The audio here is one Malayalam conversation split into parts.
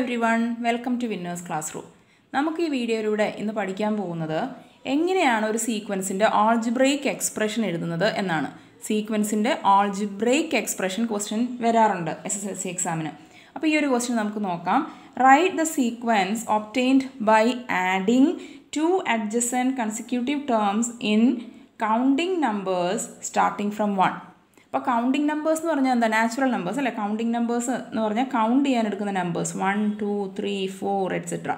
Everyone welcome to winners class room നമുക്ക് ഈ വീഡിയോയിലൂടെ ഇന്ന് പഠിക്കാൻ പോകുന്നത് എങ്ങനെയാണ് ഒരു സീക്വൻസിന്റെ ആൾജിബ്രേക്ക് എക്സ്പ്രഷൻ എഴുതുന്നത് എന്നാണ്. സീക്വൻസിന്റെ ആൾജിബ്രേക്ക് എക്സ്പ്രഷൻ ക്വസ്റ്റ്യൻ വരാറുണ്ട് എസ് എസ് എൽ സി എക്സാമിന് അപ്പോൾ ഈ ഒരു ക്വസ്റ്റ്യൻ നമുക്ക് നോക്കാം. Write the sequence obtained by adding two adjacent consecutive terms in counting numbers starting from one അപ്പോൾ കൗണ്ടിങ് നമ്പേഴ്സ് എന്ന് പറഞ്ഞാൽ എന്താ? നാച്ചുറൽ നമ്പേഴ്സ് അല്ലേ? കൗണ്ടിങ് നമ്പേഴ്സ് എന്ന് പറഞ്ഞാൽ കൗണ്ട് ചെയ്യാൻ എടുക്കുന്ന numbers one two three four etcetera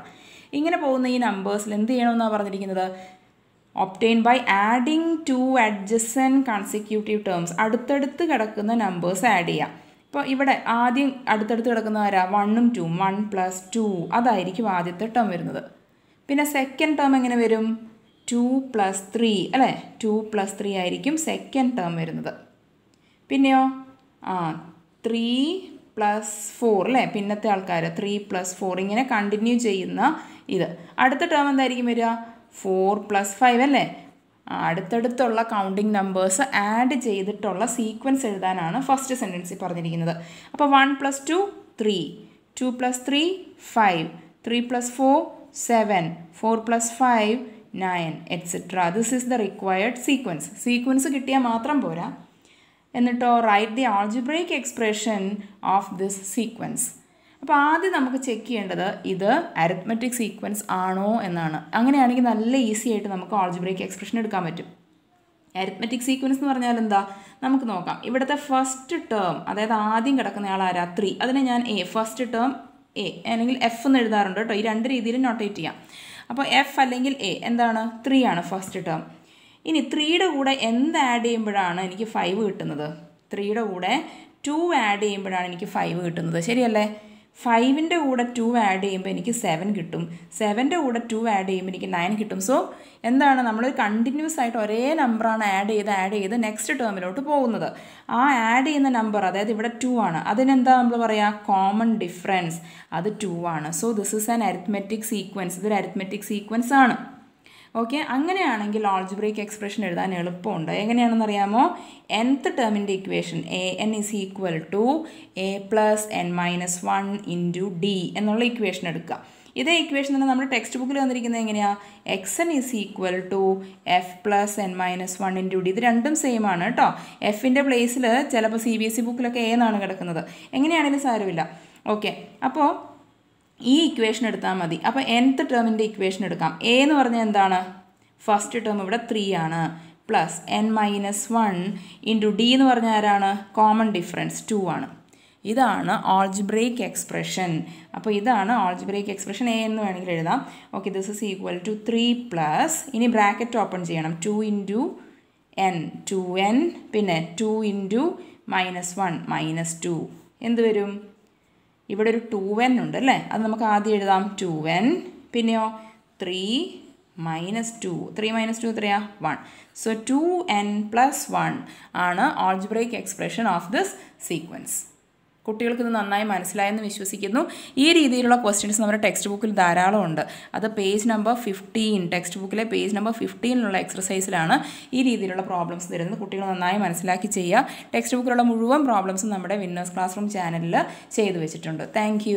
ഇങ്ങനെ പോകുന്ന ഈ നമ്പേഴ്സിൽ എന്ത് ചെയ്യണമെന്നാണ് പറഞ്ഞിരിക്കുന്നത്? Obtain by adding two adjacent consecutive terms അടുത്തടുത്ത് കിടക്കുന്ന നമ്പേഴ്സ് ആഡ് ചെയ്യാം. ഇപ്പോൾ ഇവിടെ ആദ്യം അടുത്തടുത്ത് കിടക്കുന്ന ആരാ? വണ്ണും ടു വൺ പ്ലസ് ടു അതായിരിക്കും ആദ്യത്തെ ടേം വരുന്നത്. പിന്നെ സെക്കൻഡ് ടേം എങ്ങനെ വരും? ടു പ്ലസ് ത്രീ അല്ലേ? ടു പ്ലസ് ത്രീ ആയിരിക്കും സെക്കൻഡ് ടേം വരുന്നത്. പിന്നെയോ? ആ ത്രീ പ്ലസ് ഫോർ അല്ലേ പിന്നത്തെ ആൾക്കാർ ത്രീ പ്ലസ് ഫോർ ഇങ്ങനെ കണ്ടിന്യൂ ചെയ്യുന്ന ഇത്. അടുത്ത ടേം എന്തായിരിക്കും വരിക? ഫോർ പ്ലസ് ഫൈവ് അല്ലേ? അടുത്തടുത്തുള്ള കൗണ്ടിങ് നമ്പേഴ്സ് ആഡ് ചെയ്തിട്ടുള്ള സീക്വൻസ് എഴുതാനാണ് ഫസ്റ്റ് സെന്റൻസിൽ പറഞ്ഞിരിക്കുന്നത്. അപ്പോൾ one plus two three two plus three five three plus four seven four plus five nine etcetera this is the required sequence sequence കിട്ടിയാൽ മാത്രം പോരാ. എന്നിട്ടോ write the algebraic expression of this sequence അപ്പോൾ ആദ്യം നമുക്ക് ചെക്ക് ചെയ്യേണ്ടത് ഇത് അരിത്മെറ്റിക് സീക്വൻസ് ആണോ എന്നാണ്. അങ്ങനെയാണെങ്കിൽ നല്ല ഈസി ആയിട്ട് നമുക്ക് ആൾജിബ്രേക്ക് എക്സ്പ്രഷൻ എടുക്കാൻ പറ്റും. അരിത്മെറ്റിക് സീക്വൻസ് എന്ന് പറഞ്ഞാൽ എന്താ? നമുക്ക് നോക്കാം. ഇവിടുത്തെ ഫസ്റ്റ് ടേം അതായത് ആദ്യം കിടക്കുന്ന ആൾ ആരാ? ത്രീ അതിനെ ഞാൻ എ ഫസ്റ്റ് ടേം എ അല്ലെങ്കിൽ എഫ് എന്ന് എഴുതാറുണ്ട് കേട്ടോ. ഈ രണ്ട് രീതിയിൽ നോട്ടേറ്റ് ചെയ്യാം. അപ്പോൾ എഫ് അല്ലെങ്കിൽ എ എന്താണ്? ത്രീ ആണ് ഫസ്റ്റ് ടേം ഇനി ത്രീയുടെ കൂടെ എന്ത് ആഡ് ചെയ്യുമ്പോഴാണ് എനിക്ക് ഫൈവ് കിട്ടുന്നത്? ത്രീയുടെ കൂടെ ടു ആഡ് ചെയ്യുമ്പോഴാണ് എനിക്ക് ഫൈവ് കിട്ടുന്നത്. ശരിയല്ലേ? ഫൈവിന്റെ കൂടെ ടു ആഡ് ചെയ്യുമ്പോൾ എനിക്ക് സെവൻ കിട്ടും. സെവന്റെ കൂടെ ടു ആഡ് ചെയ്യുമ്പോൾ എനിക്ക് നയൻ കിട്ടും. സോ എന്താണ് നമ്മൾ കണ്ടിന്യൂസ് ആയിട്ട് ഒരേ നമ്പറാണ് ആഡ് ചെയ്ത് ആഡ് ചെയ്ത് നെക്സ്റ്റ് ടേമിലോട്ട് പോകുന്നത്. ആ ആഡ് ചെയ്യുന്ന നമ്പർ അതായത് ഇവിടെ ടു ആണ്. അതിനെന്താ നമ്മൾ പറയുക കോമൺ ഡിഫറൻസ് അത് ടു ആണ്. So this is an arithmetic sequence ഇതൊരു അരിത്മെറ്റിക് സീക്വൻസ് ആണ്. ഓക്കെ അങ്ങനെയാണെങ്കിൽ ആൾജിബ്രേക്ക് എക്സ്പ്രഷൻ എഴുതാൻ എളുപ്പമുണ്ട്. എങ്ങനെയാണെന്ന് അറിയാമോ? nth ടേമിന്റെ equation A N is equal to A plus N minus one into D എന്നുള്ള ഇക്വേഷൻ എടുക്കുക. ഇതേ ഇക്വേഷൻ തന്നെ നമ്മൾ ടെക്സ്റ്റ് ബുക്കിൽ വന്നിരിക്കുന്നത് എങ്ങനെയാണ് X N is equal to F plus N minus one into D ഇത് രണ്ടും സെയിം ആണ് കേട്ടോ. എഫിന്റെ പ്ലേസിൽ ചിലപ്പോൾ സി ബി എസ് ഇ ബുക്കിലൊക്കെ എ എന്നാണ് കിടക്കുന്നത്. എങ്ങനെയാണെങ്കിലും സാരമില്ല. ഓക്കെ അപ്പോൾ ഈ ഇക്വേഷൻ എടുത്താൽ മതി. അപ്പോൾ എൻത്ത് ടേമിന്റെ ഇക്വേഷൻ എടുക്കാം. എ എന്ന് പറഞ്ഞാൽ എന്താണ്? ഫസ്റ്റ് ടേം ഇവിടെ ത്രീ ആണ്. Plus N minus one into D എന്ന് പറഞ്ഞാൽ ആരാണ്? കോമൺ ഡിഫറൻസ് ടു ആണ്. ഇതാണ് ആൾജിബ്രേക്ക് എക്സ്പ്രഷൻ അപ്പോൾ ഇതാണ് ആൾജിബ്രേക്ക് എക്സ്പ്രഷൻ എ എന്ന് വേണമെങ്കിൽ എഴുതാം. Okay this is equal to three plus ഇനി ബ്രാക്കറ്റ് ഓപ്പൺ ചെയ്യണം. Two into N two N പിന്നെ two into minus one minus two എന്ത് വരും? ഇവിടെ ഒരു ടു എൻ ഉണ്ട് അല്ലേ? അത് നമുക്ക് ആദ്യം എഴുതാം ടു എൻ പിന്നെയോ three minus two three minus two എത്രയാ? One so two N plus one ആണ് algebraic expression of this sequence കുട്ടികൾക്ക് ഇത് നന്നായി മനസ്സിലായെന്ന് വിശ്വസിക്കുന്നു. ഈ രീതിയിലുള്ള ക്വസ്റ്റ്യൻസ് നമ്മുടെ ടെക്സ്റ്റ് ബുക്കിൽ ധാരാളം ഉണ്ട് അത് പേജ് നമ്പർ ഫിഫ്റ്റീൻ ടെക്സ്റ്റ് ബുക്കിലെ പേജ് നമ്പർ ഫിഫ്റ്റീനിലുള്ള എക്സസൈസിലാണ് ഈ രീതിയിലുള്ള പ്രോബ്ലംസ് തരുന്നത് കുട്ടികൾ നന്നായി മനസ്സിലാക്കി ചെയ്യുക. ടെക്സ്റ്റ് ബുക്കിലുള്ള മുഴുവൻ പ്രോബ്ലംസും നമ്മുടെ വിന്നേഴ്സ് ക്ലാസ് റൂം ചാനലിൽ ചെയ്തു വെച്ചിട്ടുണ്ട്. താങ്ക്